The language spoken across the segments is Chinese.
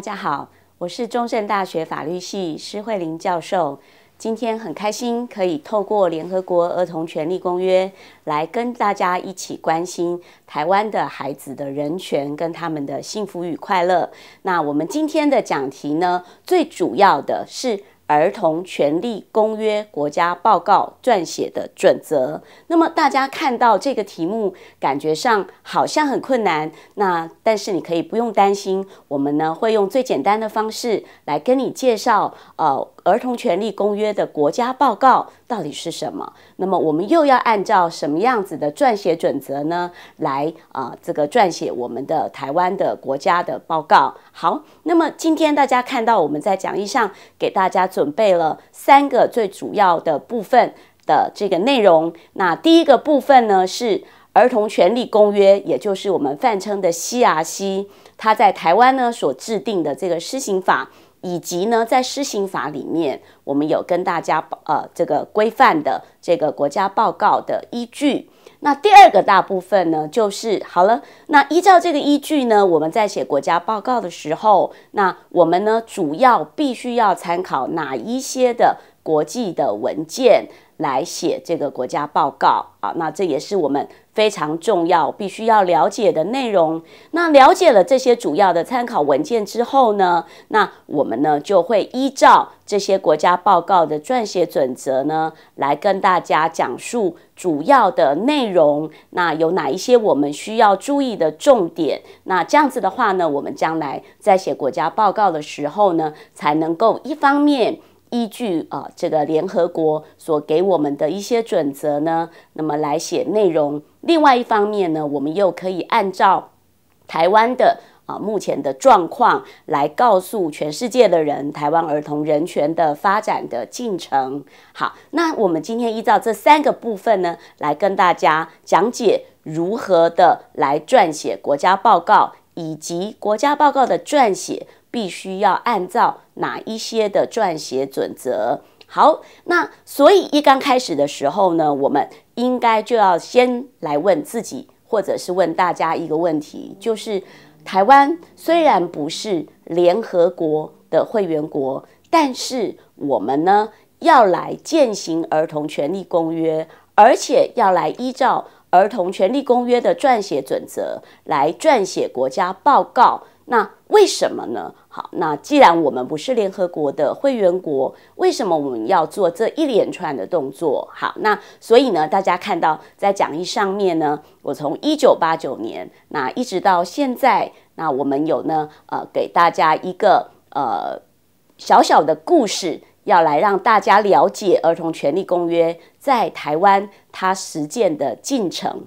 大家好，我是中正大学法律系施慧玲教授。今天很开心可以透过联合国儿童权利公约来跟大家一起关心台湾的孩子的人权跟他们的幸福与快乐。那我们今天的讲题呢，最主要的是。儿童权利公约国家报告撰写的准则。那么大家看到这个题目，感觉上好像很困难。那但是你可以不用担心，我们呢会用最简单的方式来跟你介绍。呃。儿童权利公约的国家报告到底是什么？那么我们又要按照什么样子的撰写准则呢？来啊，这个撰写我们的台湾的国家的报告。好，那么今天大家看到我们在讲义上给大家准备了三个最主要的部分的这个内容。那第一个部分呢是儿童权利公约，也就是我们泛称的 CRC，它在台湾呢所制定的这个施行法。以及呢，在施行法里面，我们有跟大家呃这个规范的这个国家报告的依据。那第二个大部分呢，就是好了。那依照这个依据呢，我们在写国家报告的时候，那我们呢主要必须要参考哪一些的国际的文件来写这个国家报告啊？那这也是我们。非常重要，必须要了解的内容。那了解了这些主要的参考文件之后呢，那我们呢就会依照这些国家报告的撰写准则呢，来跟大家讲述主要的内容。那有哪一些我们需要注意的重点？那这样子的话呢，我们将来在写国家报告的时候呢，才能够一方面。依据啊，这个联合国所给我们的一些准则呢，那么来写内容。另外一方面呢，我们又可以按照台湾的啊目前的状况来告诉全世界的人，台湾儿童人权的发展的进程。好，那我们今天依照这三个部分呢，来跟大家讲解如何的来撰写国家报告，以及国家报告的撰写。必须要按照哪一些的撰写准则？好，那所以一刚开始的时候呢，我们应该就要先来问自己，或者是问大家一个问题，就是台湾虽然不是联合国的会员国，但是我们呢要来践行儿童权利公约，而且要来依照儿童权利公约的撰写准则来撰写国家报告。那为什么呢？好，那既然我们不是联合国的会员国，为什么我们要做这一连串的动作？好，那所以呢，大家看到在讲义上面呢，我从一九八九年那一直到现在，那我们有呢，呃，给大家一个呃小小的故事，要来让大家了解儿童权利公约在台湾它实践的进程。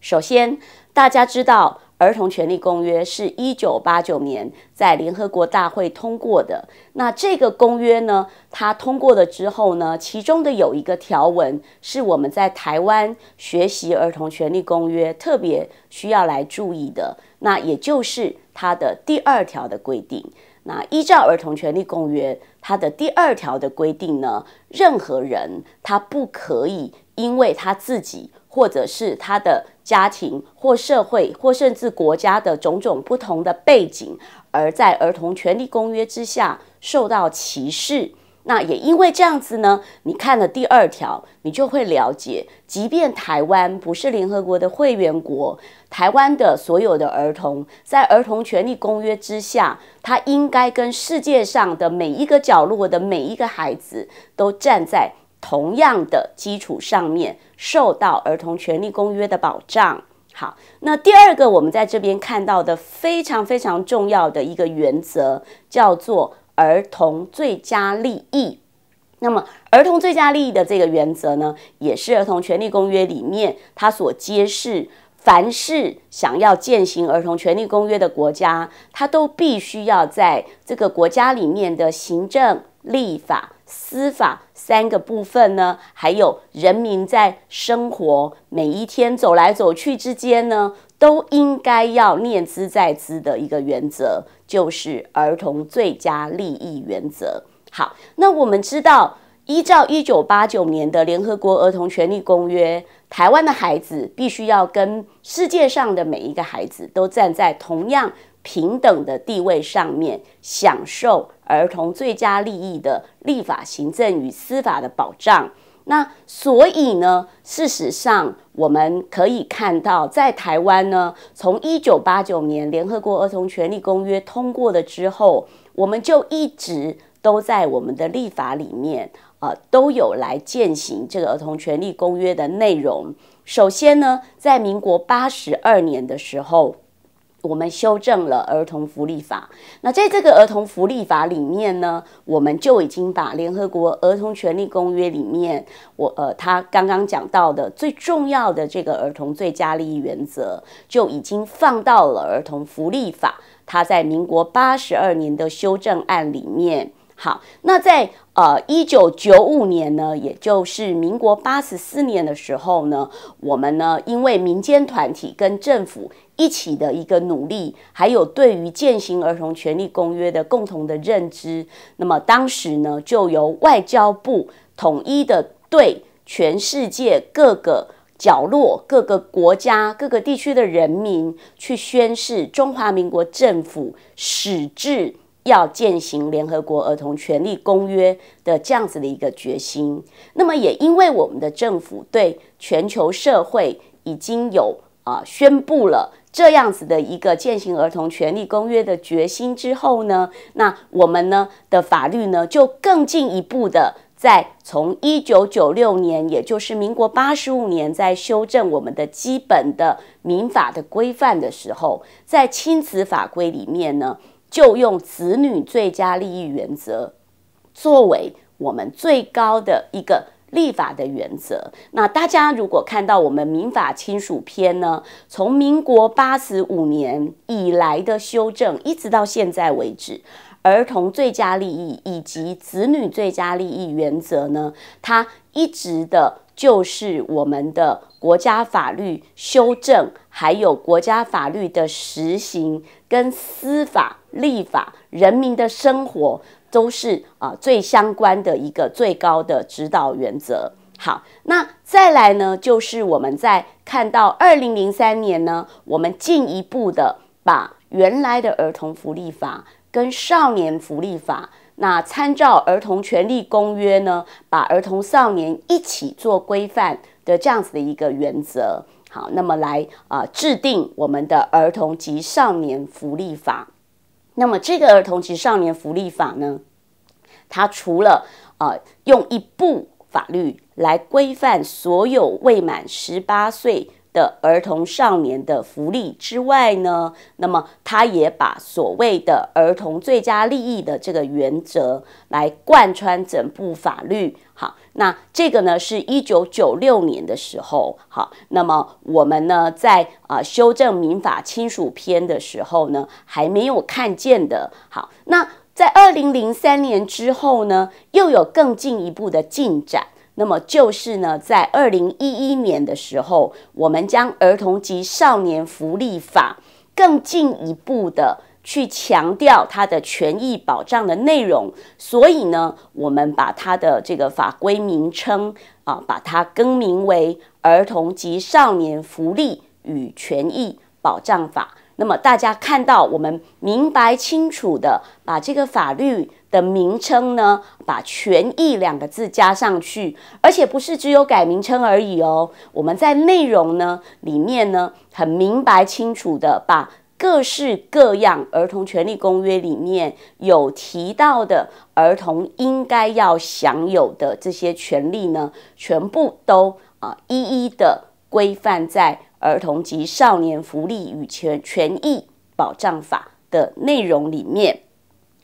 首先，大家知道。儿童权利公约是一九八九年在联合国大会通过的。那这个公约呢，它通过了之后呢，其中的有一个条文是我们在台湾学习儿童权利公约特别需要来注意的。那也就是它的第二条的规定。那依照儿童权利公约，它的第二条的规定呢，任何人他不可以因为他自己。或者是他的家庭或社会或甚至国家的种种不同的背景，而在儿童权利公约之下受到歧视。那也因为这样子呢，你看了第二条，你就会了解，即便台湾不是联合国的会员国，台湾的所有的儿童在儿童权利公约之下，他应该跟世界上的每一个角落的每一个孩子都站在。同样的基础上面受到儿童权利公约的保障。好，那第二个我们在这边看到的非常非常重要的一个原则叫做儿童最佳利益。那么，儿童最佳利益的这个原则呢，也是儿童权利公约里面它所揭示，凡是想要践行儿童权利公约的国家，它都必须要在这个国家里面的行政、立法。司法三个部分呢，还有人民在生活每一天走来走去之间呢，都应该要念兹在兹的一个原则，就是儿童最佳利益原则。好，那我们知道，依照一九八九年的联合国儿童权利公约，台湾的孩子必须要跟世界上的每一个孩子都站在同样。平等的地位上面，享受儿童最佳利益的立法、行政与司法的保障。那所以呢，事实上我们可以看到，在台湾呢，从一九八九年联合国儿童权利公约通过了之后，我们就一直都在我们的立法里面，呃，都有来践行这个儿童权利公约的内容。首先呢，在民国八十二年的时候。我们修正了儿童福利法，那在这个儿童福利法里面呢，我们就已经把联合国儿童权利公约里面，我呃，他刚刚讲到的最重要的这个儿童最佳利益原则，就已经放到了儿童福利法，它在民国八十二年的修正案里面。好，那在呃一九九五年呢，也就是民国八十四年的时候呢，我们呢因为民间团体跟政府一起的一个努力，还有对于践行儿童权利公约的共同的认知，那么当时呢就由外交部统一的对全世界各个角落、各个国家、各个地区的人民去宣誓中华民国政府始至。要践行联合国儿童权利公约的这样子的一个决心，那么也因为我们的政府对全球社会已经有啊宣布了这样子的一个践行儿童权利公约的决心之后呢，那我们呢的法律呢就更进一步的在从一九九六年，也就是民国八十五年，在修正我们的基本的民法的规范的时候，在亲子法规里面呢。就用子女最佳利益原则作为我们最高的一个立法的原则。那大家如果看到我们民法亲属篇呢，从民国八十五年以来的修正，一直到现在为止，儿童最佳利益以及子女最佳利益原则呢，它一直的。就是我们的国家法律修正，还有国家法律的实行，跟司法、立法、人民的生活，都是啊最相关的一个最高的指导原则。好，那再来呢，就是我们在看到二零零三年呢，我们进一步的把原来的儿童福利法跟少年福利法。那参照儿童权利公约呢，把儿童少年一起做规范的这样子的一个原则，好，那么来啊制定我们的儿童及少年福利法。那么这个儿童及少年福利法呢，它除了啊用一部法律来规范所有未满十八岁。的儿童少年的福利之外呢，那么他也把所谓的儿童最佳利益的这个原则来贯穿整部法律。好，那这个呢是一九九六年的时候，好，那么我们呢在啊修正民法亲属篇的时候呢还没有看见的。好，那在二零零三年之后呢，又有更进一步的进展。那么就是呢，在二零一一年的时候，我们将儿童及少年福利法更进一步的去强调它的权益保障的内容，所以呢，我们把它的这个法规名称啊，把它更名为《儿童及少年福利与权益保障法》。那么大家看到，我们明白清楚的把这个法律的名称呢，把“权益”两个字加上去，而且不是只有改名称而已哦。我们在内容呢里面呢，很明白清楚的把各式各样《儿童权利公约》里面有提到的儿童应该要享有的这些权利呢，全部都啊一一的规范在。儿童及少年福利与权权益保障法的内容里面，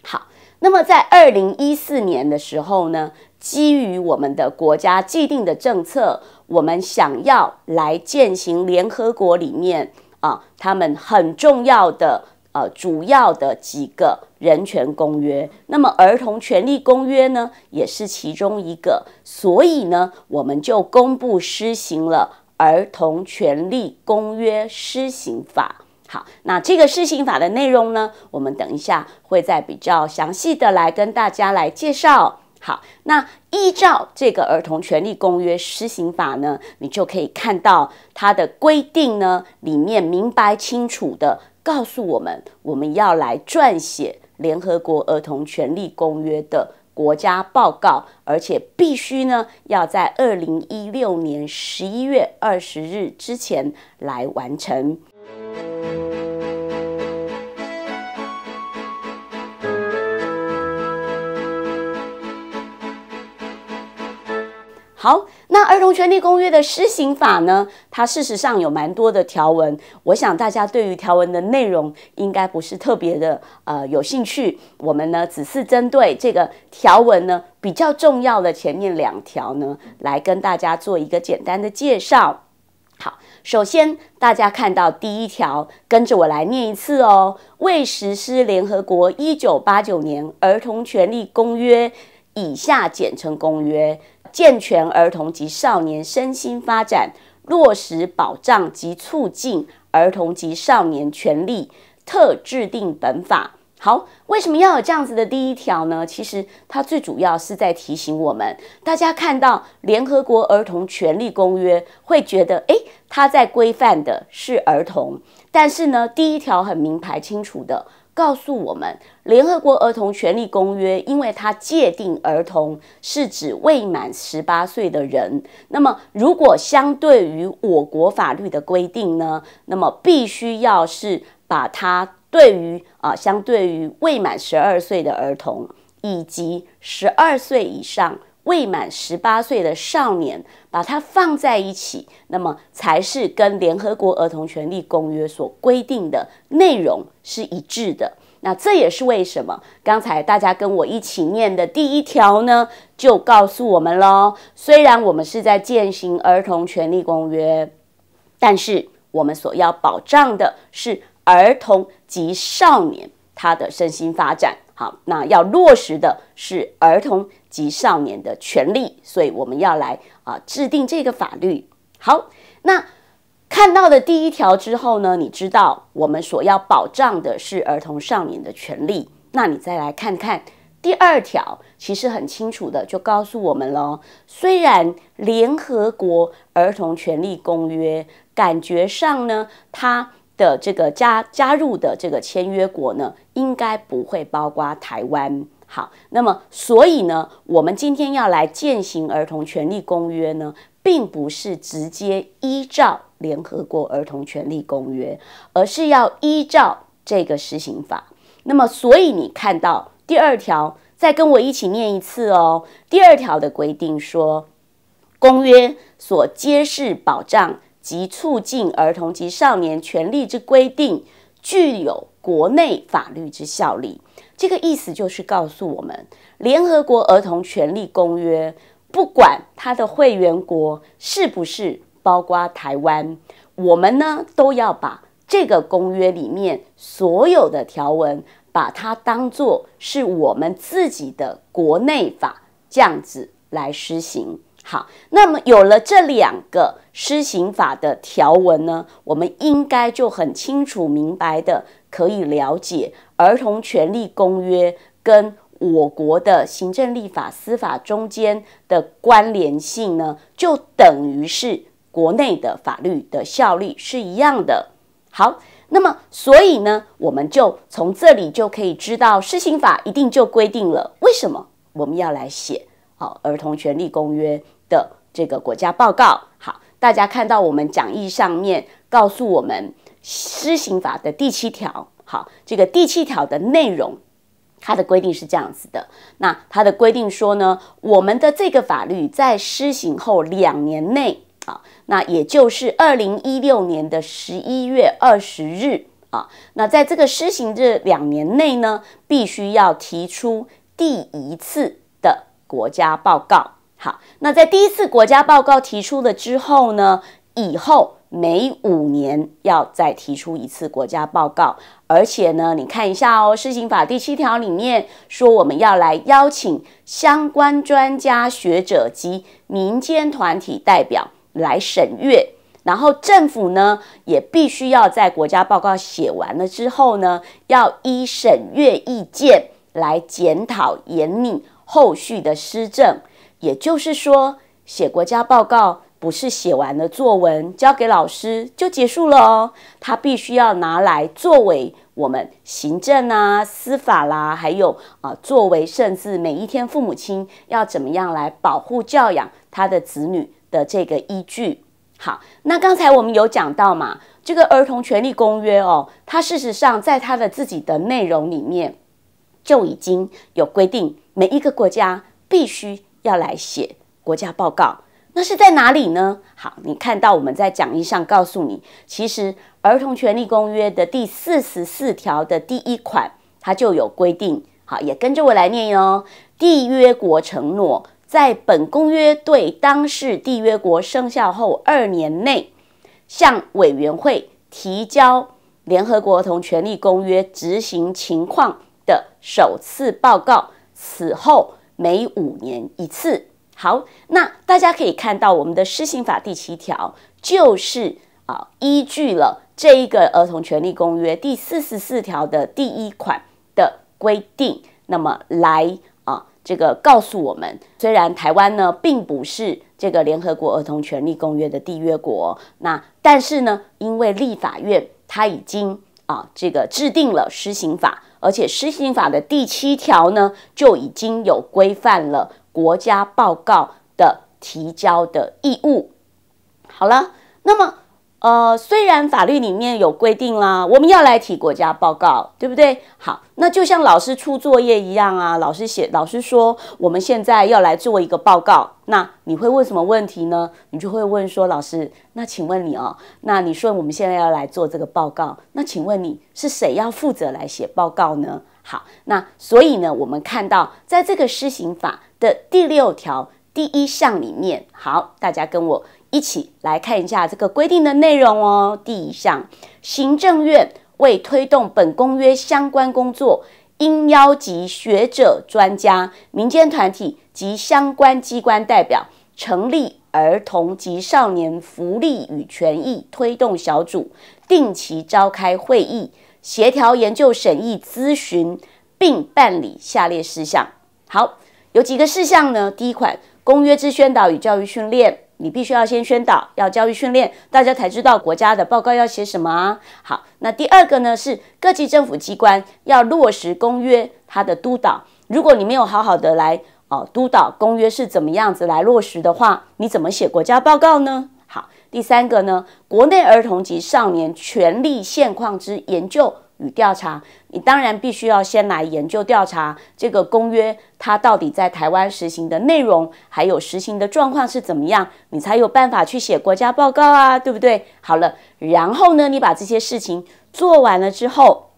好，那么在二零一四年的时候呢，基于我们的国家既定的政策，我们想要来践行联合国里面啊，他们很重要的呃主要的几个人权公约，那么儿童权利公约呢，也是其中一个，所以呢，我们就公布施行了。儿童权利公约施行法，好，那这个施行法的内容呢，我们等一下会再比较详细的来跟大家来介绍。好，那依照这个儿童权利公约施行法呢，你就可以看到它的规定呢，里面明白清楚的告诉我们，我们要来撰写联合国儿童权利公约的国家报告，而且必须呢要在二零一六年十一月二十日之前来完成。好，那儿童权利公约的施行法呢？它事实上有蛮多的条文，我想大家对于条文的内容应该不是特别的呃有兴趣。我们呢只是针对这个条文呢比较重要的前面两条呢，来跟大家做一个简单的介绍。好，首先大家看到第一条，跟着我来念一次哦。为实施联合国一九八九年儿童权利公约（以下简称公约）。健全儿童及少年身心发展，落实保障及促进儿童及少年权利，特制定本法。好，为什么要有这样子的第一条呢？其实它最主要是在提醒我们，大家看到联合国儿童权利公约，会觉得，诶，它在规范的是儿童，但是呢，第一条很明白清楚的。告诉我们，联合国儿童权利公约，因为它界定儿童是指未满十八岁的人。那么，如果相对于我国法律的规定呢，那么必须要是把它对于啊，相对于未满十二岁的儿童，以及十二岁以上。未满十八岁的少年，把它放在一起，那么才是跟联合国儿童权利公约所规定的内容是一致的。那这也是为什么刚才大家跟我一起念的第一条呢，就告诉我们喽。虽然我们是在践行儿童权利公约，但是我们所要保障的是儿童及少年他的身心发展。好，那要落实的是儿童及少年的权利，所以我们要来啊制定这个法律。好，那看到的第一条之后呢，你知道我们所要保障的是儿童少年的权利。那你再来看看第二条，其实很清楚的就告诉我们了。虽然联合国儿童权利公约感觉上呢，它的这个加加入的这个签约国呢，应该不会包括台湾。好，那么所以呢，我们今天要来践行儿童权利公约呢，并不是直接依照联合国儿童权利公约，而是要依照这个施行法。那么，所以你看到第二条，再跟我一起念一次哦。第二条的规定说，公约所揭示保障。及促进儿童及少年权利之规定，具有国内法律之效力。这个意思就是告诉我们，联合国儿童权利公约，不管它的会员国是不是包括台湾，我们呢都要把这个公约里面所有的条文，把它当做是我们自己的国内法，这样子来施行。好，那么有了这两个施行法的条文呢，我们应该就很清楚明白的可以了解儿童权利公约跟我国的行政立法司法中间的关联性呢，就等于是国内的法律的效力是一样的。好，那么所以呢，我们就从这里就可以知道施行法一定就规定了为什么我们要来写。好，儿童权利公约的这个国家报告。好，大家看到我们讲义上面告诉我们施行法的第七条。好，这个第七条的内容，它的规定是这样子的。那它的规定说呢，我们的这个法律在施行后两年内啊，那也就是二零一六年的十一月二十日啊，那在这个施行这两年内呢，必须要提出第一次。国家报告好，那在第一次国家报告提出了之后呢，以后每五年要再提出一次国家报告，而且呢，你看一下哦，施行法第七条里面说，我们要来邀请相关专家学者及民间团体代表来审阅，然后政府呢也必须要在国家报告写完了之后呢，要依审阅意见来检讨严拟。后续的施政，也就是说，写国家报告不是写完了作文交给老师就结束了哦，它必须要拿来作为我们行政啊、司法啦，还有啊，作为甚至每一天父母亲要怎么样来保护教养他的子女的这个依据。好，那刚才我们有讲到嘛，这个儿童权利公约哦，它事实上在它的自己的内容里面就已经有规定，每一个国家必须要来写国家报告。那是在哪里呢？好，你看到我们在讲义上告诉你，其实《儿童权利公约》的第四十四条的第一款，它就有规定。好，也跟着我来念哦。缔约国承诺，在本公约对当事缔约国生效后二年内，向委员会提交联合国儿童权利公约执行情况的首次报告。此后每五年一次。好，那大家可以看到，我们的施行法第七条就是啊，依据了这一个儿童权利公约第四十四条的第一款的规定，那么来啊，这个告诉我们，虽然台湾呢并不是这个联合国儿童权利公约的缔约国，那但是呢，因为立法院它已经啊这个制定了施行法，而且施行法的第七条呢就已经有规范了。国家报告的提交的义务，好了，那么呃，虽然法律里面有规定啦，我们要来提国家报告，对不对？好，那就像老师出作业一样啊，老师写，老师说我们现在要来做一个报告，那你会问什么问题呢？你就会问说，老师，那请问你哦，那你说我们现在要来做这个报告，那请问你是谁要负责来写报告呢？好，那所以呢，我们看到在这个施行法。的第六条第一项里面，好，大家跟我一起来看一下这个规定的内容哦。第一项，行政院为推动本公约相关工作，应邀集学者、专家、民间团体及相关机关代表，成立儿童及少年福利与权益推动小组，定期召开会议，协调研究、审议、咨询，并办理下列事项。好。有几个事项呢？第一款，公约之宣导与教育训练，你必须要先宣导，要教育训练，大家才知道国家的报告要写什么。啊好，那第二个呢，是各级政府机关要落实公约，它的督导。如果你没有好好的来哦督导公约是怎么样子来落实的话，你怎么写国家报告呢？好，第三个呢，国内儿童及少年权利现况之研究。与调查，你当然必须要先来研究调查这个公约，它到底在台湾实行的内容，还有实行的状况是怎么样，你才有办法去写国家报告啊，对不对？好了，然后呢，你把这些事情做完了之后，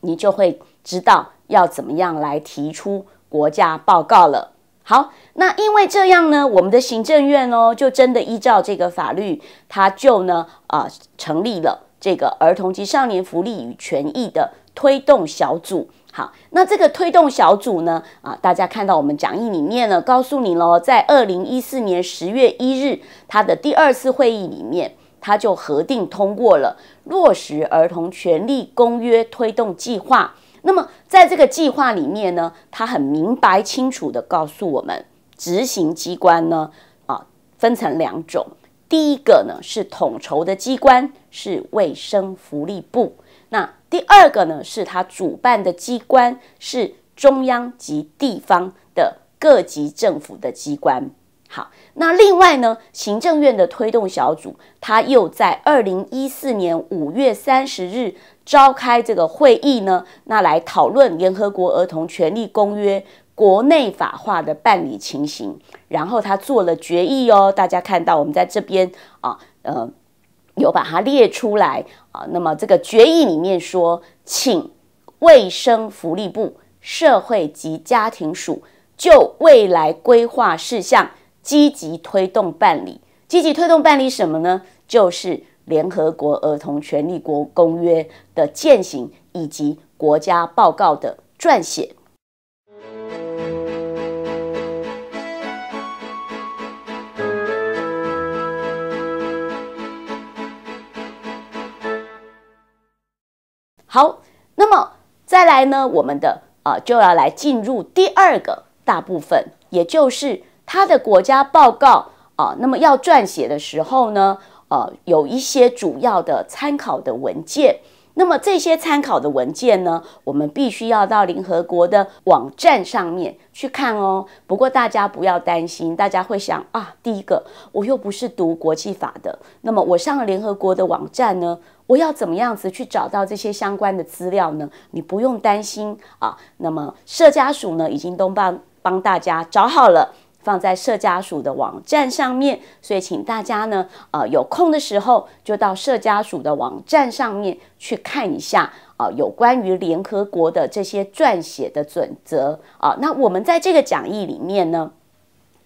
你就会知道要怎么样来提出国家报告了。好，那因为这样呢，我们的行政院哦，就真的依照这个法律，它就呢啊成立了。这个儿童及少年福利与权益的推动小组，好，那这个推动小组呢，啊，大家看到我们讲义里面呢，告诉你喽，在二零一四年十月一日，他的第二次会议里面，他就核定通过了落实儿童权利公约推动计划。那么在这个计划里面呢，他很明白清楚的告诉我们，执行机关呢，啊，分成两种。第一个呢是统筹的机关是卫生福利部，那第二个呢是他主办的机关是中央及地方的各级政府的机关。好，那另外呢，行政院的推动小组，他又在二零一四年五月三十日召开这个会议呢，那来讨论联合国儿童权利公约。国内法化的办理情形，然后他做了决议哦。大家看到我们在这边啊，呃，有把它列出来啊。那么这个决议里面说，请卫生福利部、社会及家庭署就未来规划事项积极推动办理。积极推动办理什么呢？就是联合国儿童权利国公约的践行以及国家报告的撰写。好，那么再来呢？我们的啊就要来进入第二个大部分，也就是它的国家报告啊，那么要撰写的时候呢，呃，有一些主要的参考的文件。那么这些参考的文件呢，我们必须要到联合国的网站上面去看哦。不过大家不要担心，大家会想啊，第一个我又不是读国际法的，那么我上了联合国的网站呢，我要怎么样子去找到这些相关的资料呢？你不用担心啊。那么社家属呢，已经都帮帮大家找好了。放在社家属的网站上面，所以请大家呢，呃，有空的时候就到社家属的网站上面去看一下啊，有关于联合国的这些撰写的准则啊。那我们在这个讲义里面呢，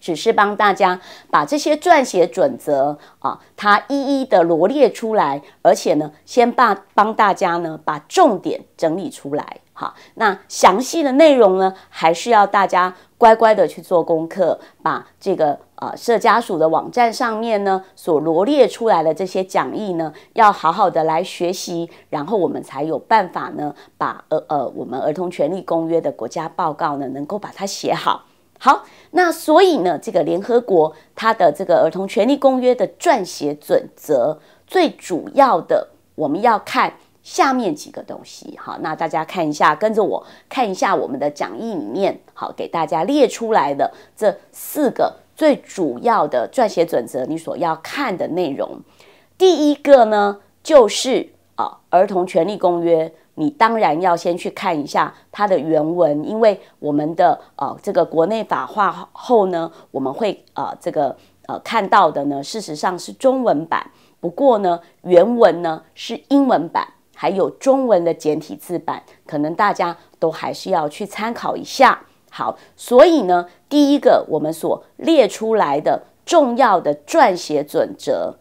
只是帮大家把这些撰写准则啊，它一一的罗列出来，而且呢，先把帮大家呢把重点整理出来。好，那详细的内容呢，还是要大家乖乖的去做功课，把这个呃社家属的网站上面呢所罗列出来的这些讲义呢，要好好的来学习，然后我们才有办法呢，把呃呃我们儿童权利公约的国家报告呢，能够把它写好。好，那所以呢，这个联合国它的这个儿童权利公约的撰写准则，最主要的我们要看。下面几个东西，好，那大家看一下，跟着我看一下我们的讲义里面，好，给大家列出来的这四个最主要的撰写准则，你所要看的内容。第一个呢，就是啊，《儿童权利公约》，你当然要先去看一下它的原文，因为我们的呃这个国内法化后呢，我们会呃这个呃看到的呢，事实上是中文版，不过呢，原文呢是英文版。还有中文的简体字版，可能大家都还是要去参考一下。好，所以呢，第一个我们所列出来的重要的撰写准则，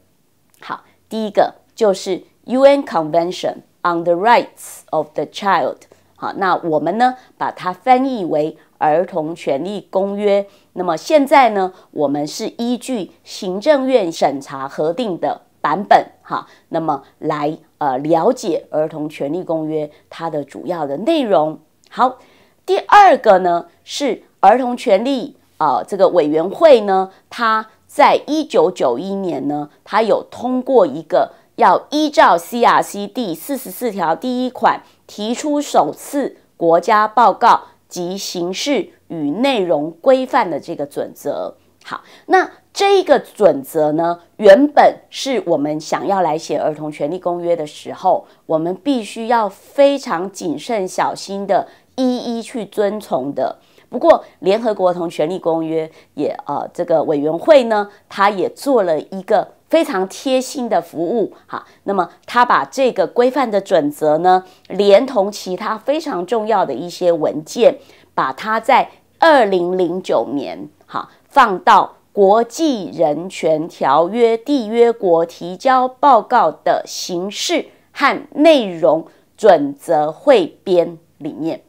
好，第一个就是 UN Convention on the Rights of the Child。好，那我们呢把它翻译为儿童权利公约。那么现在呢，我们是依据行政院审查核定的。版本哈，那么来呃了解儿童权利公约它的主要的内容。好，第二个呢是儿童权利啊这个委员会呢，它在一九九一年呢，它有通过一个要依照 CRC 第四十四条第一款提出首次国家报告及形式与内容规范的这个准则。好，那。这一个准则呢，原本是我们想要来写儿童权利公约的时候，我们必须要非常谨慎小心的一一去遵从的。不过，联合国儿童权利公约也呃这个委员会呢，他也做了一个非常贴心的服务哈。那么，他把这个规范的准则呢，连同其他非常重要的一些文件，把它在二零零九年哈放到。国际人权条约缔约国提交报告的形式和内容准则汇编里面，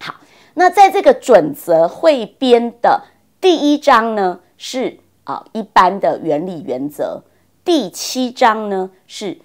好，那在这个准则汇编的第一章呢，是啊一般的原理原则，第七章呢是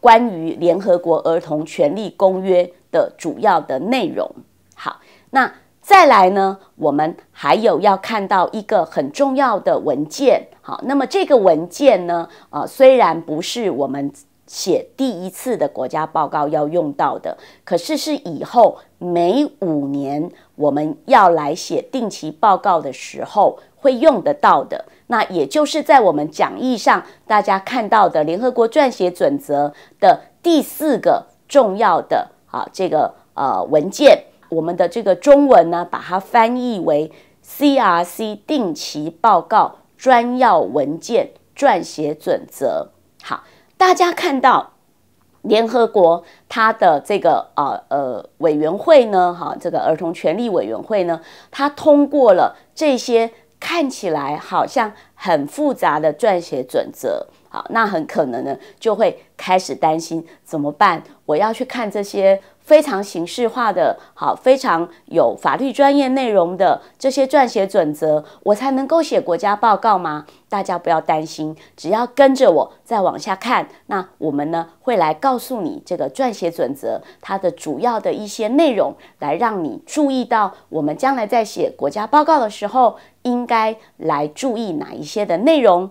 关于联合国儿童权利公约的主要的内容。好，那。再来呢，我们还有要看到一个很重要的文件，好，那么这个文件呢，呃，虽然不是我们写第一次的国家报告要用到的，可是是以后每五年我们要来写定期报告的时候会用得到的。那也就是在我们讲义上大家看到的联合国撰写准则的第四个重要的啊这个呃文件。我们的这个中文呢，把它翻译为 CRC 定期报告专要文件撰写准则。好，大家看到联合国它的这个呃呃委员会呢，哈，这个儿童权利委员会呢，它通过了这些看起来好像很复杂的撰写准则。好，那很可能呢，就会开始担心怎么办？我要去看这些。非常形式化的，好，非常有法律专业内容的这些撰写准则，我才能够写国家报告吗？大家不要担心，只要跟着我再往下看，那我们呢会来告诉你这个撰写准则它的主要的一些内容，来让你注意到我们将来在写国家报告的时候，应该来注意哪一些的内容。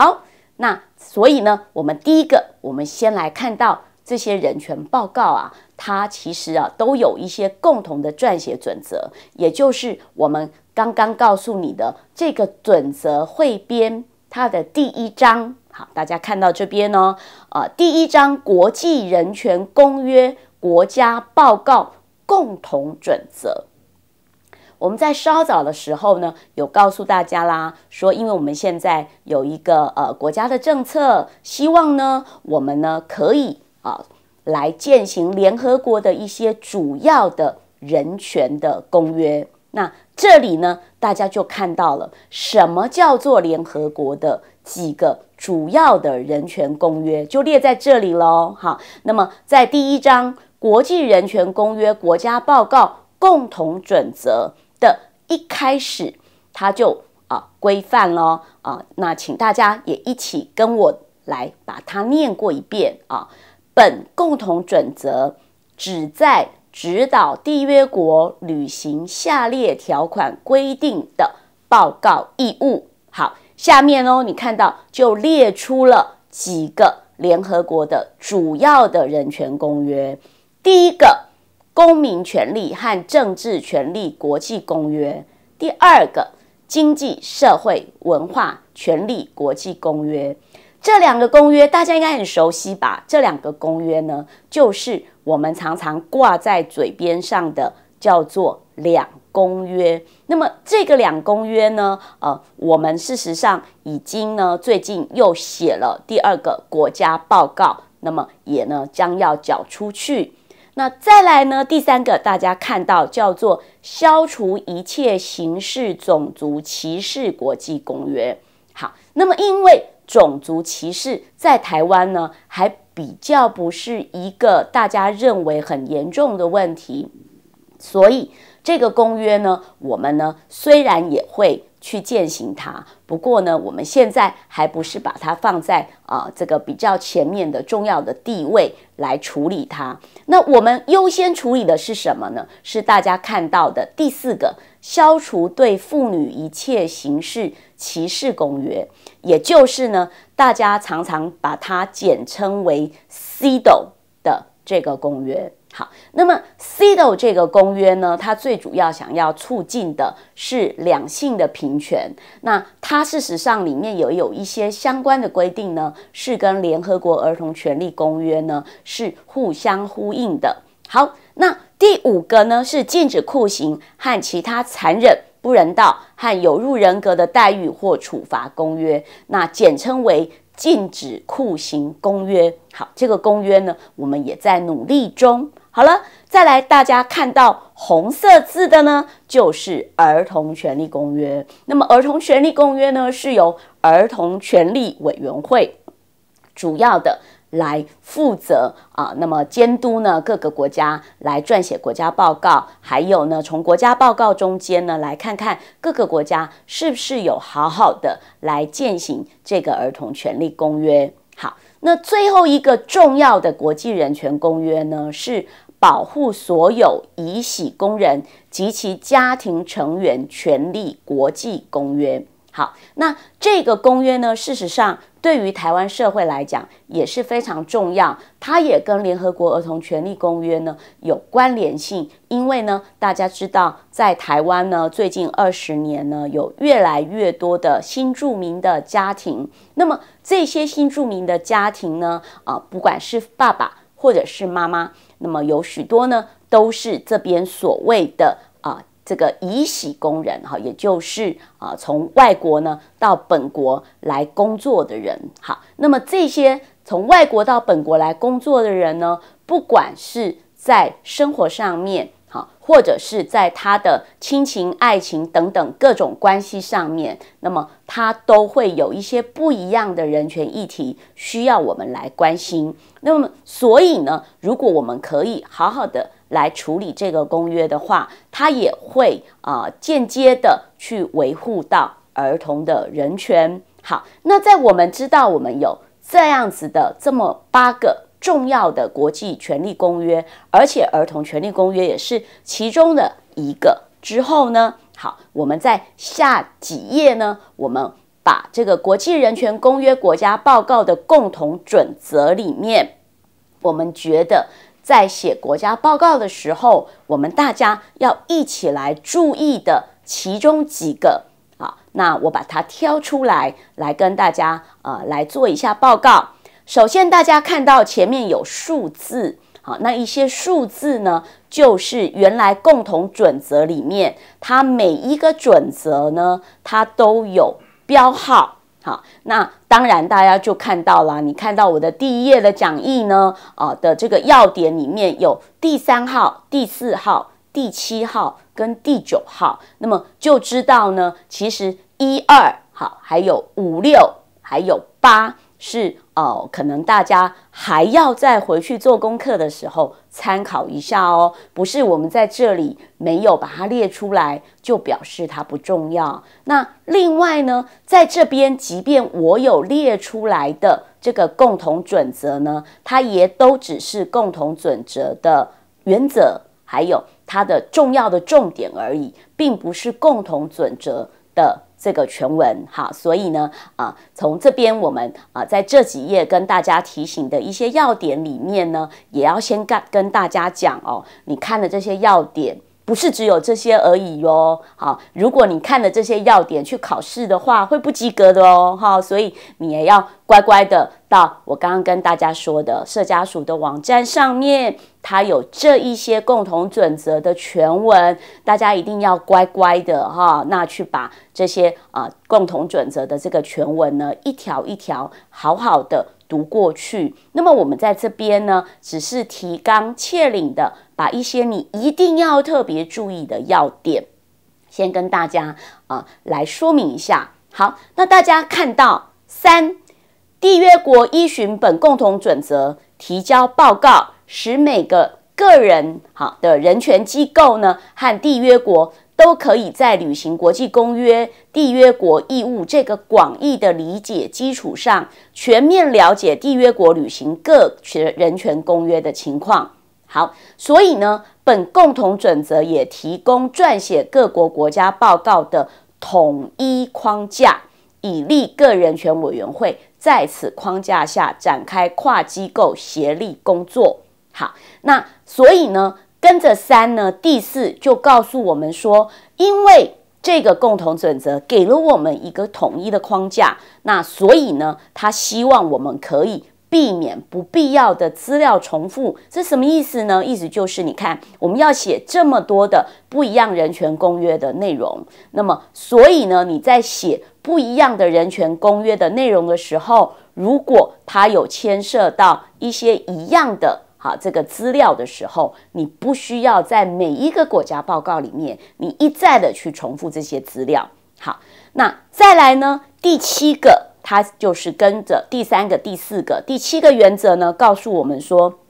好，那所以呢，我们第一个，我们先来看到这些人权报告啊，它其实啊都有一些共同的撰写准则，也就是我们刚刚告诉你的这个准则汇编它的第一章。好，大家看到这边呢，呃，第一章国际人权公约国家报告共同准则。我们在稍早的时候呢，有告诉大家啦，说因为我们现在有一个呃国家的政策，希望呢我们呢可以啊来践行联合国的一些主要的人权的公约。那这里呢，大家就看到了什么叫做联合国的几个主要的人权公约，就列在这里喽。好，那么在第一章《国际人权公约国家报告共同准则》。的一开始，它就啊规范了啊，那请大家也一起跟我来把它念过一遍啊。本共同准则旨在指导缔约国履行下列条款规定的报告义务。好，下面哦，你看到就列出了几个联合国的主要的人权公约。第一个。公民权利和政治权利国际公约，第二个经济社会文化权利国际公约，这两个公约大家应该很熟悉吧？这两个公约呢，就是我们常常挂在嘴边上的，叫做两公约。那么这个两公约呢，呃，我们事实上已经呢，最近又写了第二个国家报告，那么也呢将要缴出去。那再来呢？第三个，大家看到叫做消除一切形式种族歧视国际公约。好，那么因为种族歧视在台湾呢，还比较不是一个大家认为很严重的问题，所以这个公约呢，我们呢虽然也会。去践行它。不过呢，我们现在还不是把它放在啊这个比较前面的重要的地位来处理它。那我们优先处理的是什么呢？是大家看到的第四个，消除对妇女一切形式歧视公约，也就是呢，大家常常把它简称为 CEDAW 的这个公约。好，那么 CEDAW 这个公约呢，它最主要想要促进的是两性的平权。那它事实上里面也有一些相关的规定呢，是跟联合国儿童权利公约呢是互相呼应的。好，那第五个呢是禁止酷刑和其他残忍、不人道和有入人格的待遇或处罚公约，那简称为。禁止酷刑公约，好，这个公约呢，我们也在努力中。好了，再来，大家看到红色字的呢，就是儿童权利公约。那么，儿童权利公约呢，是由儿童权利委员会主要的。来负责啊，那么监督呢各个国家来撰写国家报告，还有呢从国家报告中间呢来看看各个国家是不是有好好的来践行这个儿童权利公约。那最后一个重要的国际人权公约呢是保护所有已洗工人及其家庭成员权利国际公约。好，那这个公约呢，事实上对于台湾社会来讲也是非常重要，它也跟联合国儿童权利公约呢有关联性。因为呢，大家知道，在台湾呢，最近二十年呢，有越来越多的新住民的家庭。那么这些新住民的家庭呢，啊，不管是爸爸或者是妈妈，那么有许多呢，都是这边所谓的。这个移徙工人哈，也就是啊从外国呢到本国来工作的人。好，那么这些从外国到本国来工作的人呢，不管是在生活上面，好，或者是在他的亲情、爱情等等各种关系上面，那么他都会有一些不一样的人权议题需要我们来关心。那么，所以呢，如果我们可以好好的。来处理这个公约的话，它也会啊间接的去维护到儿童的人权。好，那在我们知道我们有这样子的这么八个重要的国际权利公约，而且儿童权利公约也是其中的一个之后呢，好，我们在下几页呢，我们把这个国际人权公约国家报告的共同准则里面，我们觉得在写国家报告的时候，我们大家要一起来注意的其中几个啊，那我把它挑出来，来跟大家呃来做一下报告。首先，大家看到前面有数字，好，那一些数字呢，就是原来共同准则里面，它每一个准则呢，它都有标号，好，那当然大家就看到了，你看到我的第一页的讲义呢，啊的这个要点里面有第三号、第四号、第七号跟第九号，那么就知道呢，其实一二好，还有五六，还有八。是哦，可能大家还要再回去做功课的时候参考一下哦。不是我们在这里没有把它列出来，就表示它不重要。那另外呢，在这边，即便我有列出来的这个共同准则呢，它也都只是共同准则的原则，还有它的重要的重点而已，并不是共同准则的。这个全文哈，所以呢，啊，从这边我们啊，在这几页跟大家提醒的一些要点里面呢，也要先跟跟大家讲哦，你看的这些要点。不是只有这些而已哟，好，如果你看的这些要点去考试的话，会不及格的哦，哈，所以你也要乖乖的到我刚刚跟大家说的社家属的网站上面，它有这一些共同准则的全文，大家一定要乖乖的哈，那去把这些啊共同准则的这个全文呢，一条一条好好的。读过去，那么我们在这边呢，只是提纲挈领的把一些你一定要特别注意的要点，先跟大家啊来说明一下。好，那大家看到三缔约国依循本共同准则提交报告，使每个个人好的人权机构呢和缔约国。都可以在履行国际公约、缔约国义务这个广义的理解基础上，全面了解缔约国履行各权人权公约的情况。好，所以呢，本共同准则也提供撰写各国国家报告的统一框架，以利各人权委员会在此框架下展开跨机构协力工作。好，那所以呢？跟着三呢，第四就告诉我们说，因为这个共同准则给了我们一个统一的框架，那所以呢，他希望我们可以避免不必要的资料重复。这什么意思呢？意思就是你看，我们要写这么多的不一样人权公约的内容，那么所以呢，你在写不一样的人权公约的内容的时候，如果它有牵涉到一些一样的。好，这个资料的时候，你不需要在每一个国家报告里面，你一再的去重复这些资料。好，那再来呢？第七个，它就是跟着第三个、第四个、第七个原则呢，告诉我们说，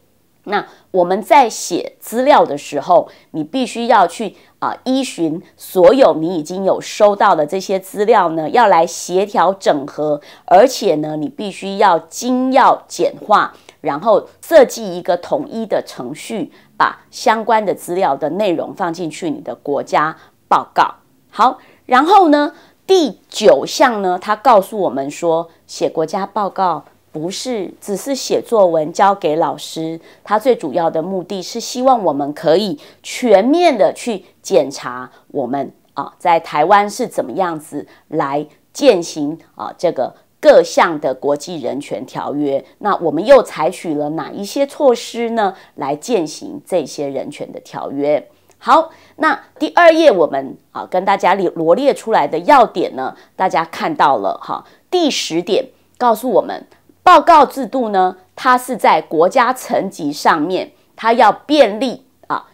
那我们在写资料的时候，你必须要去啊，依循所有你已经有收到的这些资料呢，要来协调整合，而且呢，你必须要精要简化。然后设计一个统一的程序，把相关的资料的内容放进去你的国家报告。好，然后呢，第九项呢，他告诉我们说，写国家报告不是只是写作文交给老师，他最主要的目的是希望我们可以全面的去检查我们啊，在台湾是怎么样子来践行啊这个。各项的国际人权条约，那我们又采取了哪一些措施呢？来践行这些人权的条约。好，那第二页我们啊跟大家列罗列出来的要点呢，大家看到了哈。第十点告诉我们，报告制度呢，它是在国家层级上面，它要便利。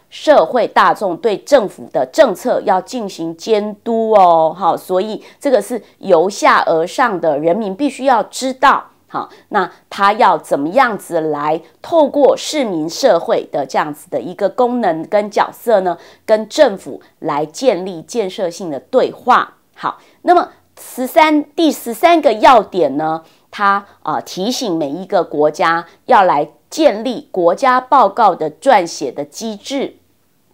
社会大众对政府的政策要进行监督哦，好，所以这个是由下而上的，人民必须要知道，好，那他要怎么样子来透过市民社会的这样子的一个功能跟角色呢，跟政府来建立建设性的对话。好，那么十三第十三个要点呢，他啊提醒每一个国家要来。建立国家报告的撰写的机制，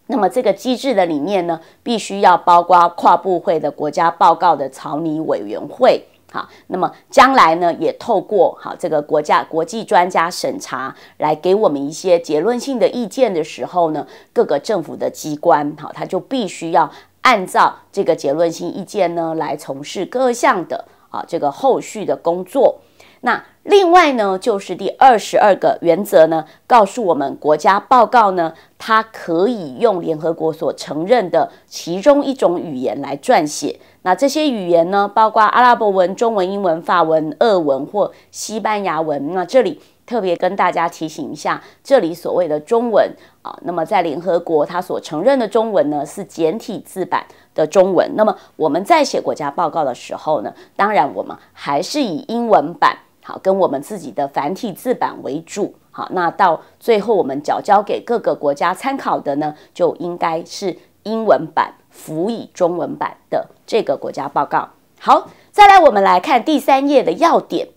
那么这个机制的里面呢，必须要包括跨部会的国家报告的草拟委员会。好，那么将来呢，也透过好这个国家国际专家审查来给我们一些结论性的意见的时候呢，各个政府的机关好，他就必须要按照这个结论性意见呢来从事各项的啊这个后续的工作。那另外呢，就是第二十二个原则呢，告诉我们国家报告呢，它可以用联合国所承认的其中一种语言来撰写。那这些语言呢，包括阿拉伯文、中文、英文、法文、俄文或西班牙文。那这里特别跟大家提醒一下，这里所谓的中文啊，那么在联合国它所承认的中文呢，是简体字版的中文。那么我们在写国家报告的时候呢，当然我们还是以英文版。好，跟我们自己的繁体字版为主。好，那到最后我们缴交给各个国家参考的呢，就应该是英文版辅以中文版的这个国家报告。好，再来我们来看第三页的要点。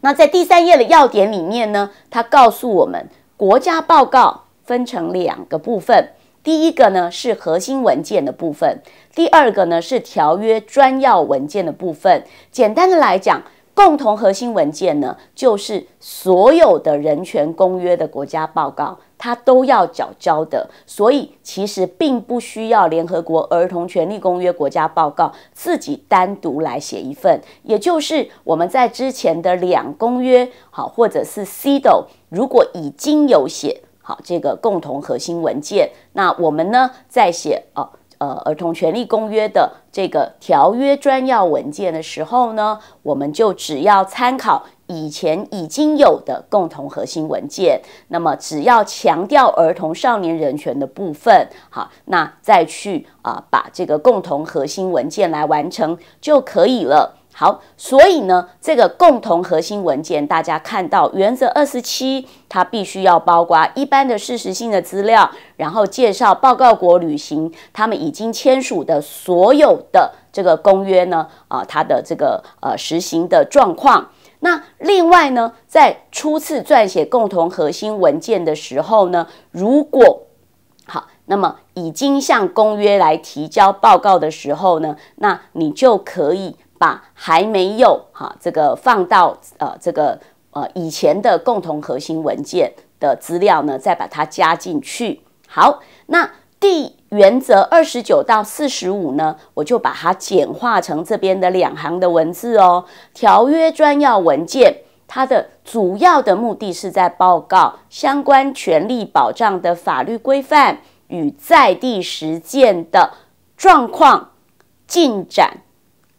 那在第三页的要点里面呢，它告诉我们国家报告分成两个部分，第一个呢是核心文件的部分，第二个呢是条约专要文件的部分。简单的来讲。共同核心文件呢，就是所有的人权公约的国家报告，它都要缴交的。所以其实并不需要联合国儿童权利公约国家报告自己单独来写一份。也就是我们在之前的两公约，好，或者是 CDO，如果已经有写好这个共同核心文件，那我们呢在写哦。呃儿童权利公约的这个条约专要文件的时候呢，我们就只要参考以前已经有的共同核心文件，那么只要强调儿童少年人权的部分，好，那再去啊把这个共同核心文件来完成就可以了。好，所以呢，这个共同核心文件，大家看到原则二十七，它必须要包括一般的事实性的资料，然后介绍报告国履行他们已经签署的所有的这个公约呢，啊，它的这个呃实行的状况。那另外呢，在初次撰写共同核心文件的时候呢，如果好，那么已经向公约来提交报告的时候呢，那你就可以。把还没有哈这个放到呃这个呃以前的共同核心文件的资料呢，再把它加进去。好，那第原则二十九到四十五呢，我就把它简化成这边的两行的文字哦。条约专要文件，它的主要的目的是在报告相关权利保障的法律规范与在地实践的状况进展。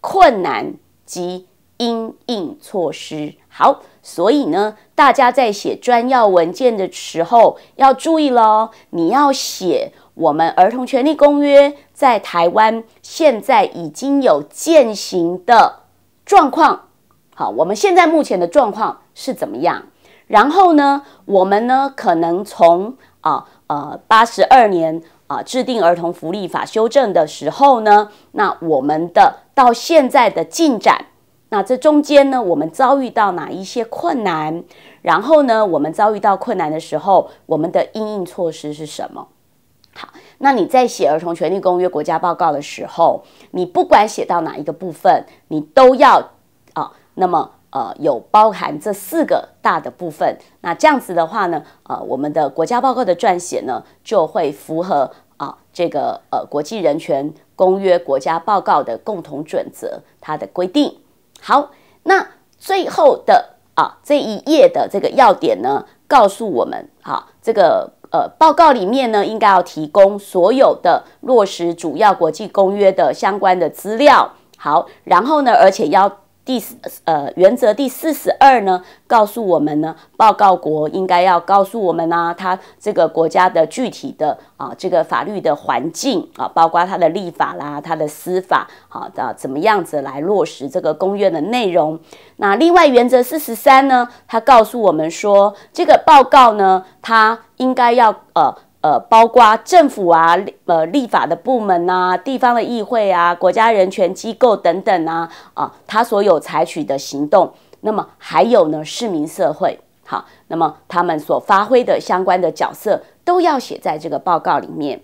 困难及因应措施。好，所以呢，大家在写专要文件的时候要注意喽。你要写我们儿童权利公约在台湾现在已经有践行的状况。好，我们现在目前的状况是怎么样？然后呢，我们呢可能从啊呃八十二年。啊，制定儿童福利法修正的时候呢，那我们的到现在的进展，那这中间呢，我们遭遇到哪一些困难？然后呢，我们遭遇到困难的时候，我们的应应措施是什么？好，那你在写儿童权利公约国家报告的时候，你不管写到哪一个部分，你都要啊，那么。呃，有包含这四个大的部分，那这样子的话呢，呃，我们的国家报告的撰写呢，就会符合啊这个呃国际人权公约国家报告的共同准则它的规定。好，那最后的啊这一页的这个要点呢，告诉我们啊这个呃报告里面呢，应该要提供所有的落实主要国际公约的相关的资料。好，然后呢，而且要。第四呃原则第四十二呢，告诉我们呢，报告国应该要告诉我们呢，他这个国家的具体的啊这个法律的环境啊，包括他的立法啦，他的司法好的怎么样子来落实这个公约的内容。那另外原则四十三呢，他告诉我们说，这个报告呢，它应该要呃。呃，包括政府啊，呃，立法的部门呐，地方的议会啊，国家人权机构等等啊，啊，他所有采取的行动，那么还有呢，市民社会，好，那么他们所发挥的相关的角色都要写在这个报告里面。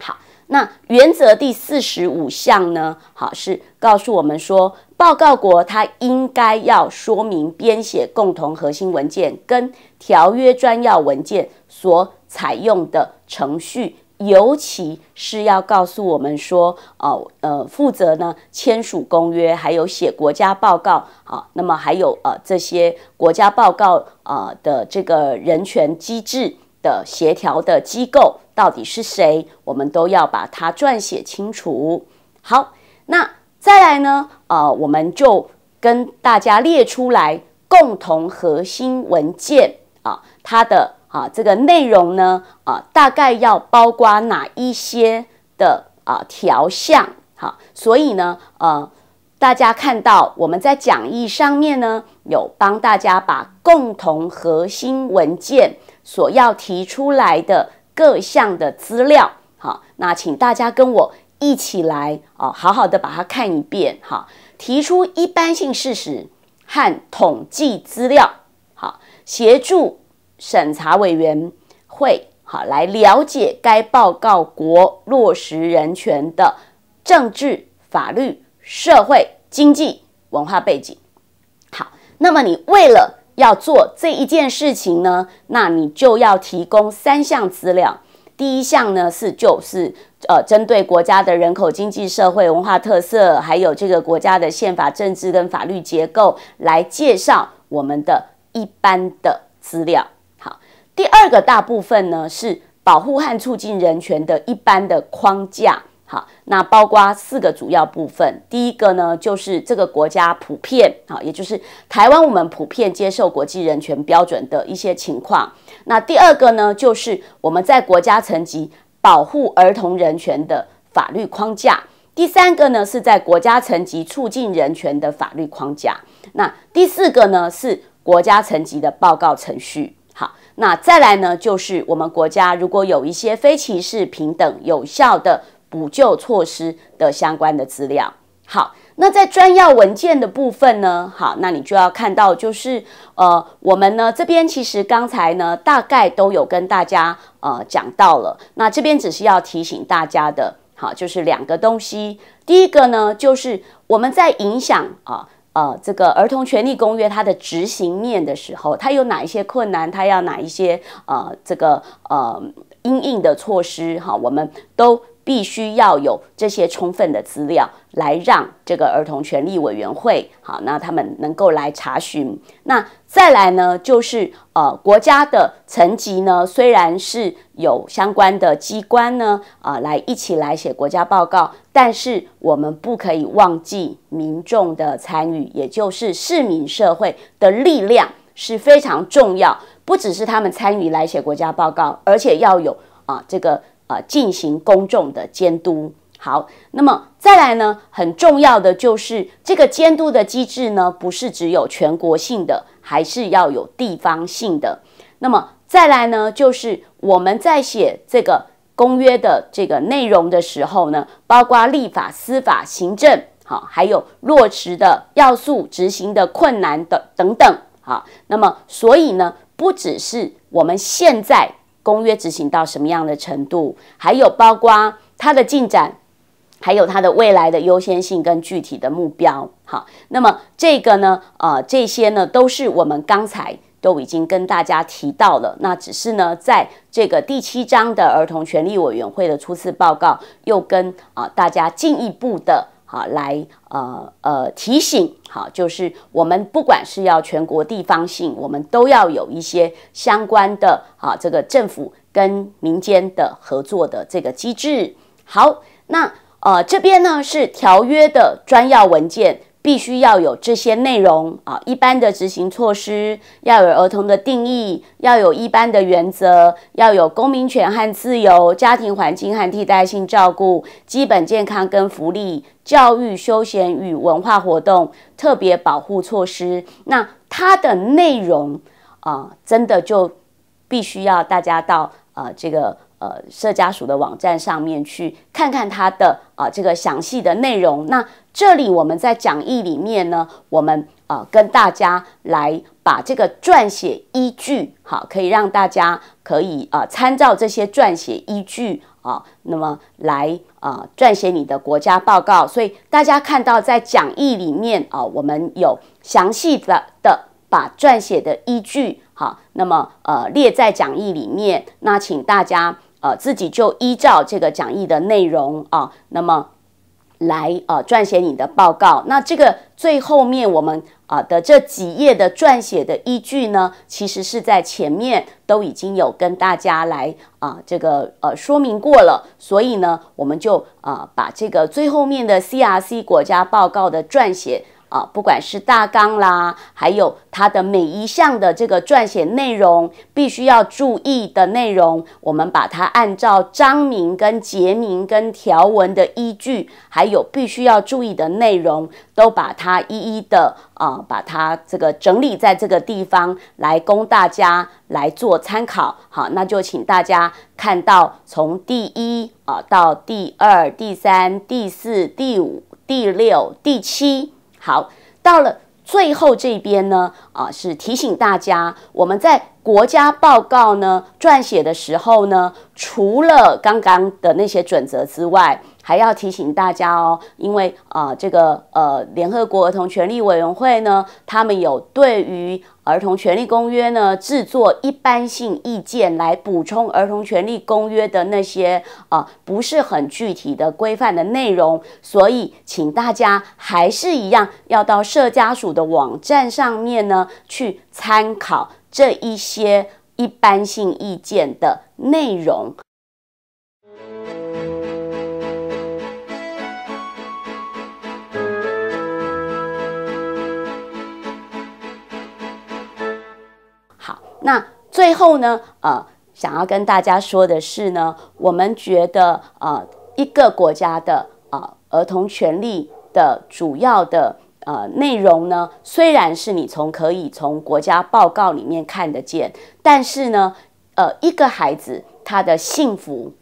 好，那原则第四十五项呢，好，是告诉我们说，报告国它应该要说明编写共同核心文件跟条约专要文件所采用的程序。尤其是要告诉我们说，哦，呃，负责呢签署公约，还有写国家报告，啊，那么还有呃这些国家报告啊的这个人权机制的协调的机构到底是谁，我们都要把它撰写清楚。好，那再来呢，呃，我们就跟大家列出来共同核心文件啊，它的。啊，这个内容呢，啊，大概要包括哪一些的啊条项？好，所以呢，呃，大家看到我们在讲义上面呢，有帮大家把共同核心文件所要提出来的各项的资料，好，那请大家跟我一起来哦，好好的把它看一遍，哈，提出一般性事实和统计资料，好，协助。审查委员会好来了解该报告国落实人权的政治、法律、社会、经济、文化背景。好，那么你为了要做这一件事情呢，那你就要提供三项资料。第一项呢是就是呃针对国家的人口、经济、社会、文化特色，还有这个国家的宪法、政治跟法律结构来介绍我们的一般的资料。好第二个大部分呢是保护和促进人权的一般的框架，好，那包括四个主要部分。第一个呢就是这个国家普遍，好，也就是台湾我们普遍接受国际人权标准的一些情况。那第二个呢就是我们在国家层级保护儿童人权的法律框架。第三个呢是在国家层级促进人权的法律框架。那第四个呢是国家层级的报告程序。好那再来呢，就是我们国家如果有一些非歧视、平等、有效的补救措施的相关的资料。好，那在专要文件的部分呢，好，那你就要看到，就是呃，我们呢这边其实刚才呢大概都有跟大家呃讲到了。那这边只是要提醒大家的，好，就是两个东西。第一个呢，就是我们在影响啊。呃，这个儿童权利公约它的执行面的时候，它有哪一些困难？它要哪一些呃，这个呃，应应的措施？哈，我们都。必须要有这些充分的资料，来让这个儿童权利委员会好，那他们能够来查询。那再来呢，就是呃，国家的层级呢，虽然是有相关的机关呢，啊，来一起来写国家报告，但是我们不可以忘记民众的参与，也就是市民社会的力量是非常重要。不只是他们参与来写国家报告，而且要有啊这个。呃，进行公众的监督。好，那么再来呢，很重要的就是这个监督的机制呢，不是只有全国性的，还是要有地方性的。那么再来呢，就是我们在写这个公约的这个内容的时候呢，包括立法、司法、行政，好，还有落实的要素、执行的困难的等等。好，那么所以呢，不只是我们现在。公约执行到什么样的程度？还有包括它的进展，还有它的未来的优先性跟具体的目标。好，那么这个呢，呃，这些呢都是我们刚才都已经跟大家提到了。那只是呢，在这个第七章的儿童权利委员会的初次报告，又跟啊大家进一步的。好，来呃呃提醒，好，就是我们不管是要全国地方性，我们都要有一些相关的啊，这个政府跟民间的合作的这个机制。好，那呃这边呢是条约的专要文件。必须要有这些内容啊，一般的执行措施，要有儿童的定义，要有一般的原则，要有公民权和自由、家庭环境和替代性照顾、基本健康跟福利、教育、休闲与文化活动、特别保护措施。那它的内容啊，真的就必须要大家到呃这个。呃，社家属的网站上面去看看它的啊这个详细的内容。那这里我们在讲义里面呢，我们啊跟大家来把这个撰写依据，好，可以让大家可以啊参照这些撰写依据啊，那么来啊撰写你的国家报告。所以大家看到在讲义里面啊，我们有详细的的把撰写的依据好，那么呃列在讲义里面。那请大家呃自己就依照这个讲义的内容啊，那么来呃撰写你的报告。那这个最后面我们。啊的这几页的撰写的依据呢，其实是在前面都已经有跟大家来啊这个呃说明过了，所以呢，我们就啊把这个最后面的 CRC 国家报告的撰写。啊，不管是大纲啦，还有它的每一项的这个撰写内容，必须要注意的内容，我们把它按照章名、跟节名、跟条文的依据，还有必须要注意的内容，都把它一一的啊，把它这个整理在这个地方来供大家来做参考。好，那就请大家看到从第一啊到第二、第三、第四、第五、第六、第七。好，到了最后这边呢，啊，是提醒大家，我们在国家报告呢撰写的时候呢，除了刚刚的那些准则之外。还要提醒大家哦，因为啊，这个呃，联合国儿童权利委员会呢，他们有对于儿童权利公约呢制作一般性意见，来补充儿童权利公约的那些啊不是很具体的规范的内容，所以请大家还是一样要到社家属的网站上面呢去参考这一些一般性意见的内容。好那最后呢，呃，想要跟大家说的是呢，我们觉得，呃，一个国家的啊儿童权利的主要的呃内容呢，虽然是你从可以从国家报告里面看得见，但是呢，呃，一个孩子他的幸福。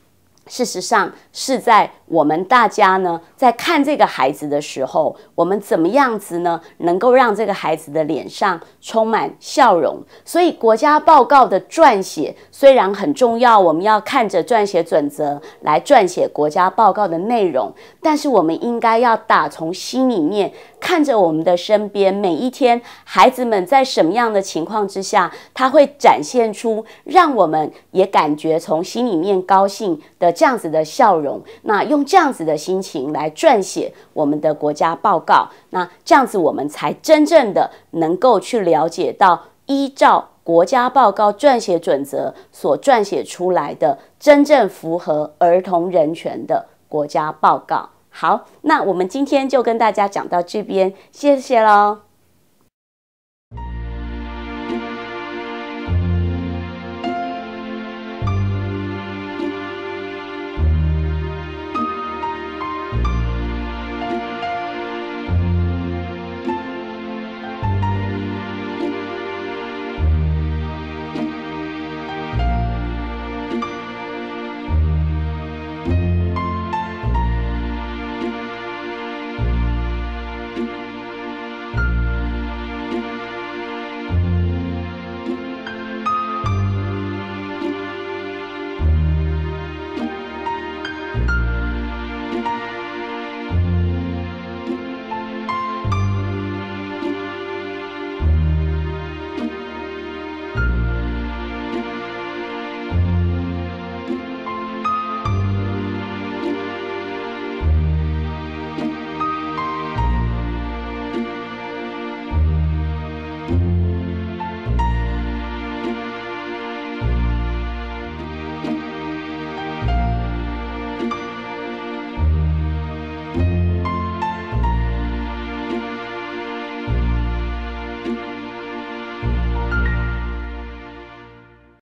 事实上是在我们大家呢，在看这个孩子的时候，我们怎么样子呢？能够让这个孩子的脸上充满笑容。所以国家报告的撰写虽然很重要，我们要看着撰写准则来撰写国家报告的内容，但是我们应该要打从心里面看着我们的身边每一天孩子们在什么样的情况之下，他会展现出让我们也感觉从心里面高兴的。这样子的笑容，那用这样子的心情来撰写我们的国家报告，那这样子我们才真正的能够去了解到，依照国家报告撰写准则所撰写出来的真正符合儿童人权的国家报告。好，那我们今天就跟大家讲到这边，谢谢喽。